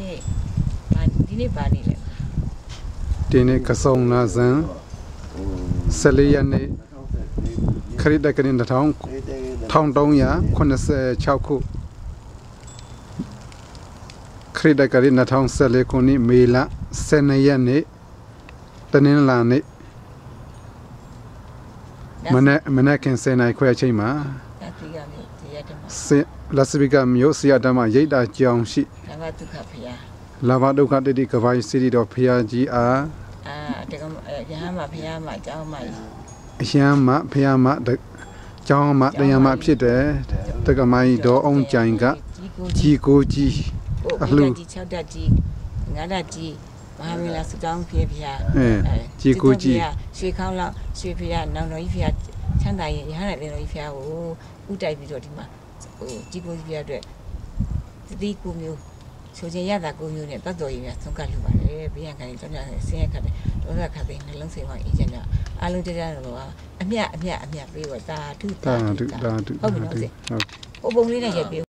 နေ့ဘာဒီနေ့ဘာနေလဲဒီနေ့ကဆုံလာဇန်14ရက်နေ့ခရစ်တက်ကရင်1000 1386ခုခရစ်တက်ကရင်2014ခုနှစ်မေလ12ရက်နေ့တနင်္လာနေ့မနေ့မနေ့ကင်10နိုင်ခွဲအချိန်မှာ ဒါတိကမြေဒီရက်တမှာစင်လတ်စပီကာမြို့ဆရာဓမ္မရိတ်တာကြောင်ရှိဒါကဒုက္ခဖရာလာဘဒုက္ခတတိကပိုင်းစီရီတော်ဖရာကြီးအားအာတကမယဟမဖရာမအကြောင်းမကြီးအယံမဖရာမတကျောင်းမတရားမဖြစ်တယ်တက္ကမကြီးတော်အောင်ကြိုင်ကကြီးကိုကြီးကိုကြီးအအလှလှကြီး6တက်ကြီး9တက်ကြီးမဟာမင်းလာစတောင်းဖေဖရာအဲကြီးကိုကြီးရွှေခေါင်းလောက်ရွှေဖရာနောင်တော်ကြီးဖရာ ချမ်းသာရင်ရဟန်းတဲ့တော်ကြီးဖရာကိုဥတိုက်ပြီးတော့ဒီမှာဟိုကြီးကိုကြီးဖရာအတွက်တတိကူမျိုးဆိုခြင်းရတာကိုမျိုးနဲ့တတ်တော်ကြီးများဆုံးကလှူပါတယ်ဘေးရန်ခံရင်ကြောင့်ကြဆင်းရဲခတ်တယ်ဒေါသခတ်တဲ့နှလုံးစိမ်ဝအေးချမ်းကြအားလုံးတရားတော်ကအမြတ်အမြတ်အမြတ်ပေးတော့တာဓုတာဒုတာဒုဟုတ်ပြီနော်ဟုတ်ဟိုပုံလေးနဲ့ရိုက်ပေး